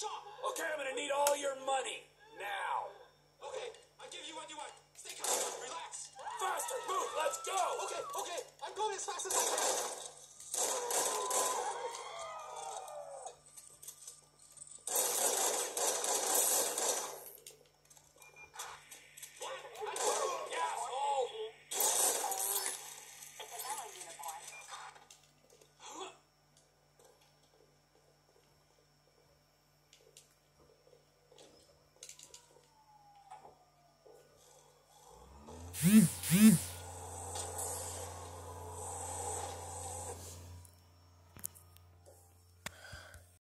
Shop. Okay, I'm gonna need all your money now. Okay, I give you what you want. Stay calm, relax. Faster, move, let's go. Okay, okay, I'm going as fast as I can. ¡Mmm! ¡Mmm!